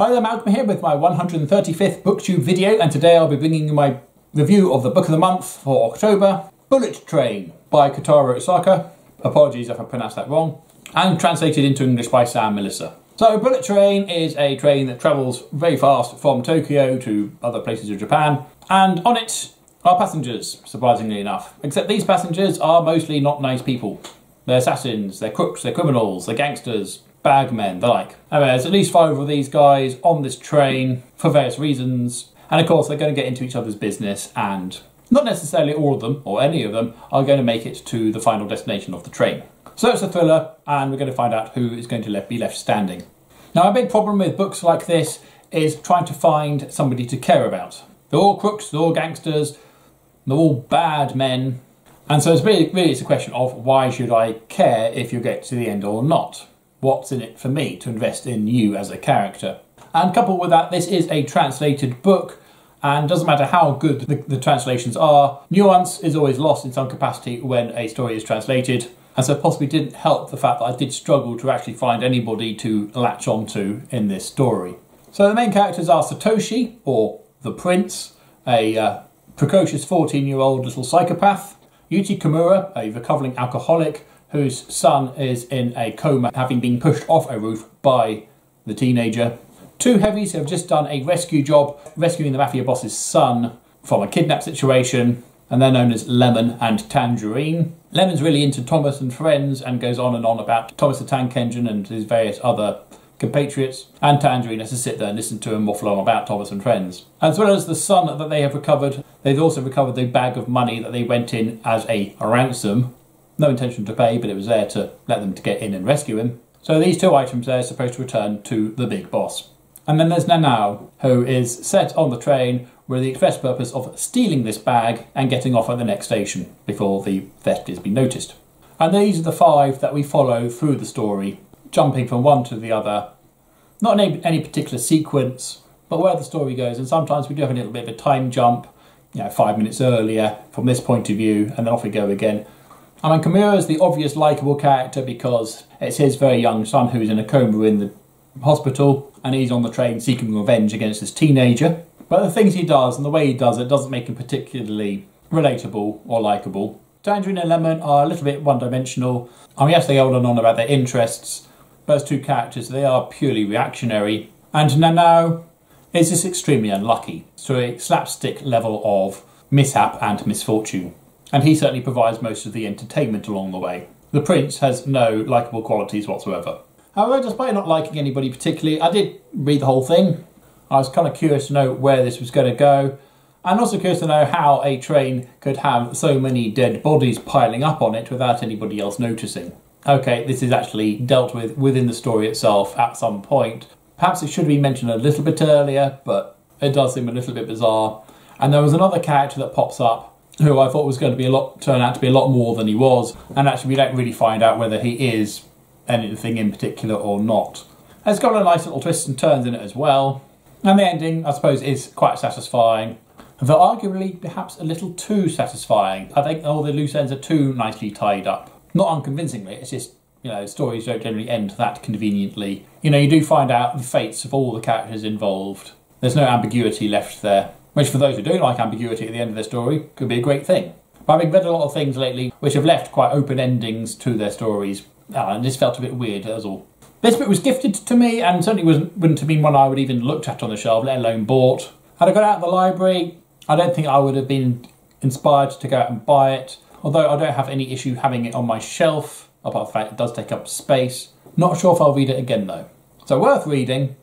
Hi there, Malcolm here with my 135th BookTube video, and today I'll be bringing you my review of the book of the month for October, Bullet Train by Kotaro Isaka. Apologies if I pronounced that wrong. And translated into English by Sam Malissa. So, Bullet Train is a train that travels very fast from Tokyo to other places of Japan, and on it are passengers, surprisingly enough. Except these passengers are mostly not nice people. They're assassins, they're crooks, they're criminals, they're gangsters, bagmen, the like. Oh, and there's at least five of these guys on this train for various reasons. And of course, they're going to get into each other's business, and not necessarily all of them, or any of them, are going to make it to the final destination of the train. So it's a thriller, and we're going to find out who is going to be left standing. Now, a big problem with books like this is trying to find somebody to care about. They're all crooks, they're all gangsters, they're all bad men. And so it's really, really it's a question of why should I care if you get to the end or not? What's in it for me to invest in you as a character. And coupled with that, this is a translated book, and doesn't matter how good the, the, translations are, nuance is always lost in some capacity when a story is translated. And so possibly didn't help the fact that I did struggle to actually find anybody to latch onto in this story. So the main characters are Satoshi, or the Prince, a uh, precocious 14 year old little psychopath, Yuji Kimura, a recovering alcoholic whose son is in a coma, having been pushed off a roof by the teenager. Two heavies have just done a rescue job, rescuing the mafia boss's son from a kidnap situation, and they're known as Lemon and Tangerine. Lemon's really into Thomas and Friends and goes on and on about Thomas the Tank Engine and his various other compatriots, and Tangerine has to sit there and listen to him waffle on about Thomas and Friends. As well as the son that they have recovered, they've also recovered the bag of money that they went in as a ransom no intention to pay, but it was there to let them to get in and rescue him. So these two items there are supposed to return to the big boss. And then there's Nanao, who is set on the train with the express purpose of stealing this bag and getting off at the next station before the theft is been noticed. And these are the five that we follow through the story, jumping from one to the other. Not in any particular sequence, but where the story goes. And sometimes we do have a little bit of a time jump, you know, five minutes earlier from this point of view, and then off we go again. I mean, Kimura is the obvious likable character because it's his very young son who's in a coma in the hospital and he's on the train seeking revenge against this teenager. But the things he does and the way he does it doesn't make him particularly relatable or likable. Tangerine and Lemon are a little bit one dimensional. I mean, yes, they hold on about their interests. but as two characters, they are purely reactionary. And Nanao is just extremely unlucky to a slapstick level of mishap and misfortune and he certainly provides most of the entertainment along the way. The Prince has no likable qualities whatsoever. However, despite not liking anybody particularly, I did read the whole thing. I was kind of curious to know where this was going to go, and also curious to know how a train could have so many dead bodies piling up on it without anybody else noticing. Okay, this is actually dealt with within the story itself at some point. Perhaps it should been mentioned a little bit earlier, but it does seem a little bit bizarre. And there was another character that pops up who I thought was going to be a lot turn out to be a lot more than he was, and actually we don't really find out whether he is anything in particular or not. It's got a nice little twists and turns in it as well, and the ending I suppose is quite satisfying, though arguably perhaps a little too satisfying. I think all the loose ends are too nicely tied up. Not unconvincingly, it's just you know stories don't generally end that conveniently. You know you do find out the fates of all the characters involved. There's no ambiguity left there which for those who don't like ambiguity at the end of their story could be a great thing. But I've read a lot of things lately which have left quite open endings to their stories, ah, and this felt a bit weird, that's all. This book was gifted to me and certainly wasn't, wouldn't have been one I would even looked at on the shelf, let alone bought. Had I got out of the library, I don't think I would have been inspired to go out and buy it, although I don't have any issue having it on my shelf, apart from the fact it does take up space. Not sure if I'll read it again though. So worth reading,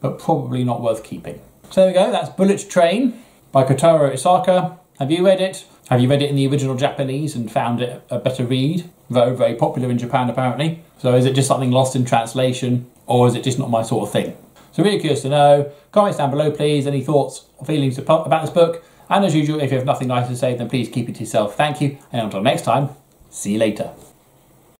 but probably not worth keeping. So there we go, that's Bullet Train by Kotaro Isaka. Have you read it? Have you read it in the original Japanese and found it a better read? Very, very popular in Japan apparently. So is it just something lost in translation or is it just not my sort of thing? So really curious to know. Comments down below please, any thoughts or feelings about this book. And as usual, if you have nothing nice to say, then please keep it to yourself. Thank you, and until next time, see you later.